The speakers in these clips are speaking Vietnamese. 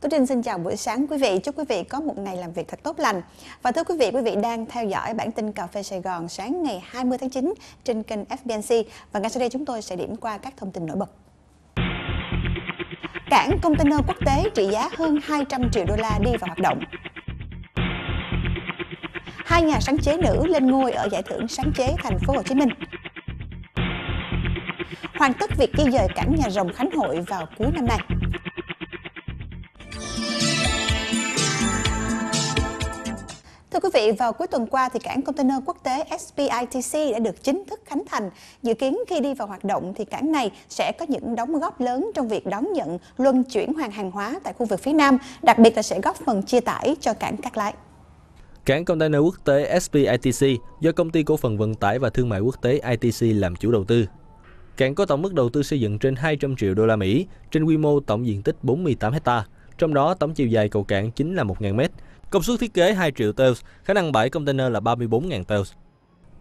Tú Trinh xin chào buổi sáng quý vị. Chúc quý vị có một ngày làm việc thật tốt lành. Và thưa quý vị, quý vị đang theo dõi bản tin Cà phê Sài Gòn sáng ngày 20 tháng 9 trên kênh FBNC. Và ngay sau đây chúng tôi sẽ điểm qua các thông tin nổi bật. Cảng container quốc tế trị giá hơn 200 triệu đô la đi vào hoạt động. Hai nhà sáng chế nữ lên ngôi ở giải thưởng sáng chế thành phố Hồ Chí Minh. Hoàn tất việc di dời cảng nhà rồng Khánh Hội vào cuối năm nay. Quý vị, vào cuối tuần qua thì cảng container quốc tế SPITC đã được chính thức khánh thành. Dự kiến khi đi vào hoạt động thì cảng này sẽ có những đóng góp lớn trong việc đón nhận luân chuyển hoàng hàng hóa tại khu vực phía Nam, đặc biệt là sẽ góp phần chia tải cho cảng Cát Lái. Cảng container quốc tế SPITC do công ty cổ phần vận tải và thương mại quốc tế ITC làm chủ đầu tư. Cảng có tổng mức đầu tư xây dựng trên 200 triệu đô la Mỹ trên quy mô tổng diện tích 48 hecta, trong đó tổng chiều dài cầu cảng chính là 1.000 mét, Công suất thiết kế 2 triệu TEUs, khả năng bãi container là 34.000 TEUs.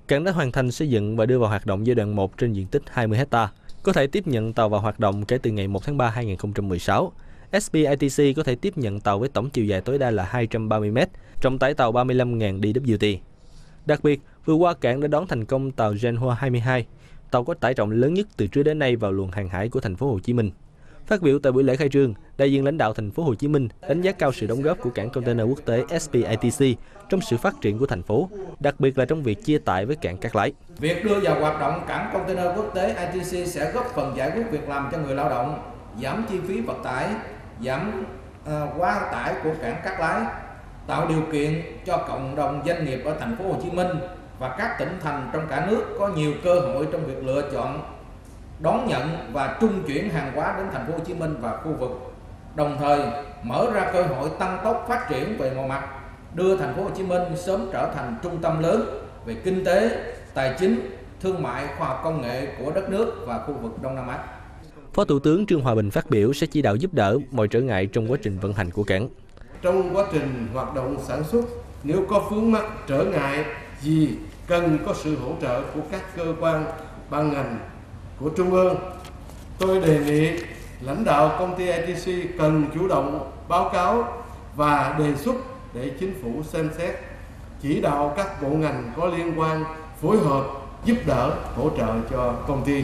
Cảng đã hoàn thành xây dựng và đưa vào hoạt động giai đoạn 1 trên diện tích 20 hecta, có thể tiếp nhận tàu vào hoạt động kể từ ngày 1 tháng 3 2016. SPITC có thể tiếp nhận tàu với tổng chiều dài tối đa là 230 m, trọng tải tàu 35.000 DWT. Đặc biệt, vừa qua cảng đã đón thành công tàu Genhua 22, tàu có tải trọng lớn nhất từ trước đến nay vào luồng hàng hải của thành phố Hồ Chí Minh. Phát biểu tại buổi lễ khai trương, đại diện lãnh đạo thành phố Hồ Chí Minh đánh giá cao sự đóng góp của cảng container quốc tế SPITC trong sự phát triển của thành phố, đặc biệt là trong việc chia tải với cảng Cát Lái. Việc đưa vào hoạt động cảng container quốc tế ITC sẽ góp phần giải quyết việc làm cho người lao động, giảm chi phí vận tải, giảm uh, quá tải của cảng Cát Lái, tạo điều kiện cho cộng đồng doanh nghiệp ở thành phố Hồ Chí Minh và các tỉnh thành trong cả nước có nhiều cơ hội trong việc lựa chọn đón nhận và trung chuyển hàng hóa đến thành phố Hồ Chí Minh và khu vực. Đồng thời mở ra cơ hội tăng tốc phát triển về mọi mặt, đưa thành phố Hồ Chí Minh sớm trở thành trung tâm lớn về kinh tế, tài chính, thương mại, khoa học công nghệ của đất nước và khu vực Đông Nam Á. Phó Thủ tướng Trương Hòa Bình phát biểu sẽ chỉ đạo giúp đỡ mọi trở ngại trong quá trình vận hành của cảng. Trong quá trình hoạt động sản xuất, nếu có vướng mắc trở ngại gì cần có sự hỗ trợ của các cơ quan ban ngành của Trung ương, tôi đề nghị lãnh đạo công ty ITC cần chủ động báo cáo và đề xuất để chính phủ xem xét chỉ đạo các bộ ngành có liên quan phối hợp giúp đỡ hỗ trợ cho công ty.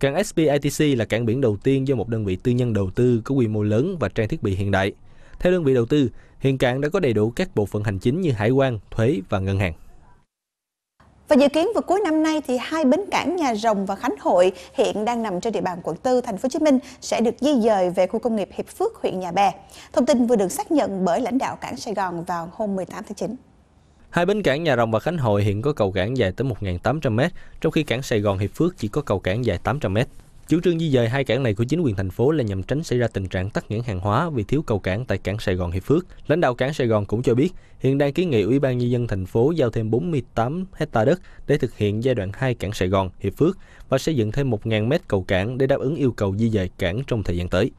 Cảng SPITC là cảng biển đầu tiên do một đơn vị tư nhân đầu tư có quy mô lớn và trang thiết bị hiện đại. Theo đơn vị đầu tư, hiện cảng đã có đầy đủ các bộ phận hành chính như hải quan, thuế và ngân hàng. Và dự kiến vào cuối năm nay thì hai bến cảng Nhà Rồng và Khánh Hội hiện đang nằm trên địa bàn quận 4 thành phố Hồ Chí Minh sẽ được di dời về khu công nghiệp Hiệp Phước huyện Nhà Bè. Thông tin vừa được xác nhận bởi lãnh đạo cảng Sài Gòn vào hôm 18 tháng 9. Hai bến cảng Nhà Rồng và Khánh Hội hiện có cầu cảng dài tới 1.800m, trong khi cảng Sài Gòn Hiệp Phước chỉ có cầu cảng dài 800m. Chủ trương di dời hai cảng này của chính quyền thành phố là nhằm tránh xảy ra tình trạng tắc nghẽn hàng hóa vì thiếu cầu cảng tại cảng Sài Gòn Hiệp Phước. Lãnh đạo cảng Sài Gòn cũng cho biết, hiện đang kiến nghị Ủy ban nhân dân thành phố giao thêm 48 hecta đất để thực hiện giai đoạn 2 cảng Sài Gòn Hiệp Phước và xây dựng thêm 1.000 mét cầu cảng để đáp ứng yêu cầu di dời cảng trong thời gian tới.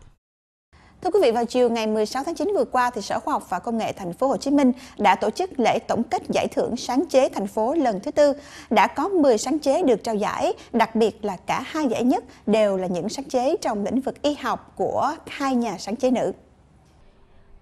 Thưa quý vị, vào chiều ngày 16 tháng 9 vừa qua, thì Sở Khoa học và Công nghệ Thành phố Hồ Chí Minh đã tổ chức lễ tổng kết giải thưởng sáng chế thành phố lần thứ tư. Đã có 10 sáng chế được trao giải, đặc biệt là cả hai giải nhất đều là những sáng chế trong lĩnh vực y học của hai nhà sáng chế nữ.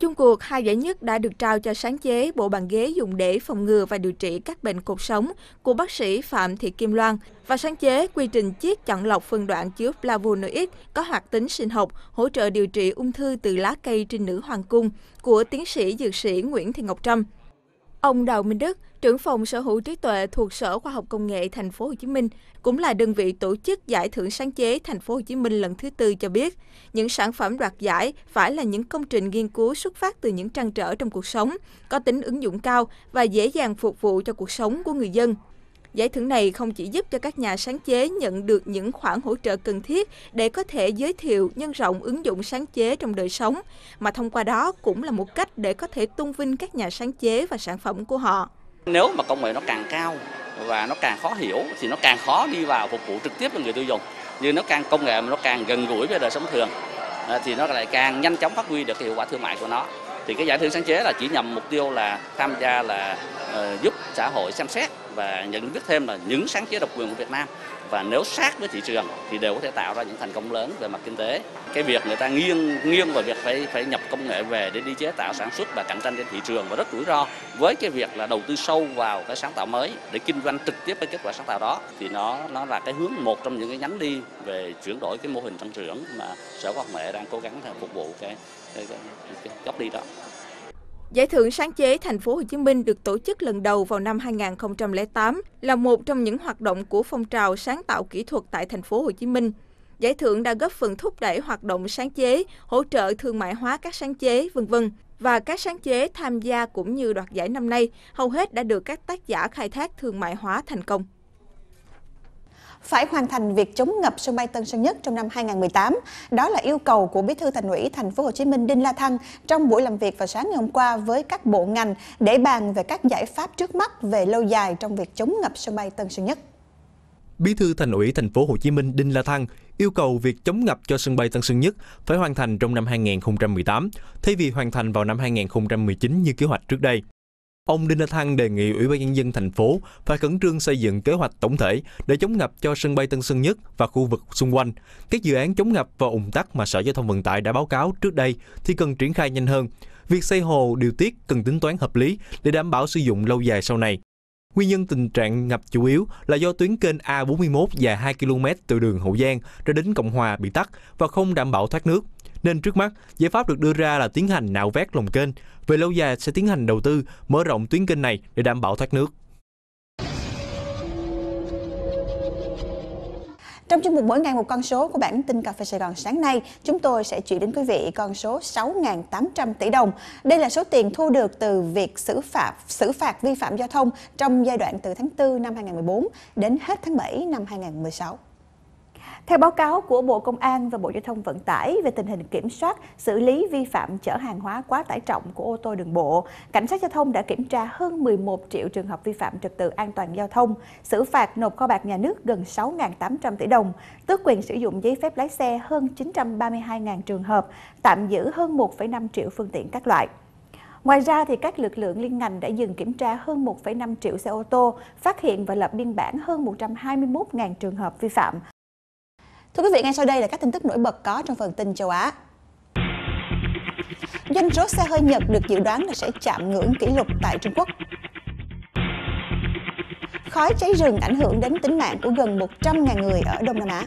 Chung cuộc, hai giải nhất đã được trao cho sáng chế bộ bàn ghế dùng để phòng ngừa và điều trị các bệnh cột sống của bác sĩ Phạm Thị Kim Loan và sáng chế quy trình chiết chọn lọc phân đoạn chứa flavonoid có hoạt tính sinh học hỗ trợ điều trị ung thư từ lá cây trên nữ hoàng cung của tiến sĩ dược sĩ Nguyễn Thị Ngọc Trâm. Ông Đào Minh Đức, trưởng phòng sở hữu trí tuệ thuộc Sở Khoa học Công nghệ Thành phố Hồ Chí Minh, cũng là đơn vị tổ chức giải thưởng sáng chế Thành phố Hồ Chí Minh lần thứ tư cho biết, những sản phẩm đoạt giải phải là những công trình nghiên cứu xuất phát từ những trăn trở trong cuộc sống, có tính ứng dụng cao và dễ dàng phục vụ cho cuộc sống của người dân. Giải thưởng này không chỉ giúp cho các nhà sáng chế nhận được những khoản hỗ trợ cần thiết để có thể giới thiệu, nhân rộng ứng dụng sáng chế trong đời sống, mà thông qua đó cũng là một cách để có thể tôn vinh các nhà sáng chế và sản phẩm của họ. Nếu mà công nghệ nó càng cao và nó càng khó hiểu thì nó càng khó đi vào phục vụ trực tiếp cho người tiêu dùng. Nhưng nó càng công nghệ mà nó càng gần gũi với đời sống thường à, thì nó lại càng nhanh chóng phát huy được cái hiệu quả thương mại của nó. Thì cái giải thưởng sáng chế là chỉ nhằm mục tiêu là tham gia là uh, giúp xã hội xem xét và nhận biết thêm là những sáng chế độc quyền của Việt Nam và nếu sát với thị trường thì đều có thể tạo ra những thành công lớn về mặt kinh tế. Cái việc người ta nghiêng nghiêng vào việc phải phải nhập công nghệ về để đi chế tạo sản xuất và cạnh tranh trên thị trường và rất rủi ro. Với cái việc là đầu tư sâu vào cái sáng tạo mới để kinh doanh trực tiếp với kết quả sáng tạo đó thì nó nó là cái hướng một trong những cái nhánh đi về chuyển đổi cái mô hình tăng trưởng mà Sở Khoa học Nghệ đang cố gắng phục vụ cái, cái, cái, cái góc đi đó. Giải thưởng sáng chế Thành phố Hồ Chí Minh được tổ chức lần đầu vào năm 2008 là một trong những hoạt động của phong trào sáng tạo kỹ thuật tại Thành phố Hồ Chí Minh. Giải thưởng đã góp phần thúc đẩy hoạt động sáng chế, hỗ trợ thương mại hóa các sáng chế, vân vân. Và các sáng chế tham gia cũng như đoạt giải năm nay hầu hết đã được các tác giả khai thác thương mại hóa thành công phải hoàn thành việc chống ngập sân bay Tân Sơn Nhất trong năm 2018. Đó là yêu cầu của Bí thư Thành ủy Thành phố Hồ Chí Minh Đinh La Thăng trong buổi làm việc vào sáng ngày hôm qua với các bộ ngành để bàn về các giải pháp trước mắt về lâu dài trong việc chống ngập sân bay Tân Sơn Nhất. Bí thư Thành ủy Thành phố Hồ Chí Minh Đinh La Thăng yêu cầu việc chống ngập cho sân bay Tân Sơn Nhất phải hoàn thành trong năm 2018, thay vì hoàn thành vào năm 2019 như kế hoạch trước đây. Ông Đinh La Thăng đề nghị Ủy ban nhân dân thành phố phải khẩn trương xây dựng kế hoạch tổng thể để chống ngập cho sân bay Tân Sơn Nhất và khu vực xung quanh. Các dự án chống ngập và ủng tắc mà Sở Giao thông Vận tải đã báo cáo trước đây thì cần triển khai nhanh hơn. Việc xây hồ điều tiết cần tính toán hợp lý để đảm bảo sử dụng lâu dài sau này. Nguyên nhân tình trạng ngập chủ yếu là do tuyến kênh A41 dài 2 km từ đường Hậu Giang ra đến Cộng Hòa bị tắc và không đảm bảo thoát nước. Nên trước mắt, giải pháp được đưa ra là tiến hành nạo vét lòng kênh. Về lâu dài sẽ tiến hành đầu tư, mở rộng tuyến kênh này để đảm bảo thoát nước. Trong chương mục mỗi ngày một con số của bản tin Cà phê Sài Gòn sáng nay, chúng tôi sẽ chuyển đến quý vị con số 6.800 tỷ đồng. Đây là số tiền thu được từ việc xử phạt xử phạt vi phạm giao thông trong giai đoạn từ tháng 4 năm 2014 đến hết tháng 7 năm 2016. Theo báo cáo của Bộ Công an và Bộ Giao thông Vận tải về tình hình kiểm soát, xử lý vi phạm chở hàng hóa quá tải trọng của ô tô đường bộ, Cảnh sát Giao thông đã kiểm tra hơn 11 triệu trường hợp vi phạm trật tự an toàn giao thông, xử phạt nộp kho bạc nhà nước gần 6.800 tỷ đồng, tước quyền sử dụng giấy phép lái xe hơn 932.000 trường hợp, tạm giữ hơn 1,5 triệu phương tiện các loại. Ngoài ra, thì các lực lượng liên ngành đã dừng kiểm tra hơn 1,5 triệu xe ô tô, phát hiện và lập biên bản hơn 121.000 trường hợp vi phạm, Thưa quý vị, ngay sau đây là các tin tức nổi bật có trong phần tin châu Á. Doanh số xe hơi Nhật được dự đoán là sẽ chạm ngưỡng kỷ lục tại Trung Quốc. Khói cháy rừng ảnh hưởng đến tính mạng của gần 100.000 người ở Đông Nam Á.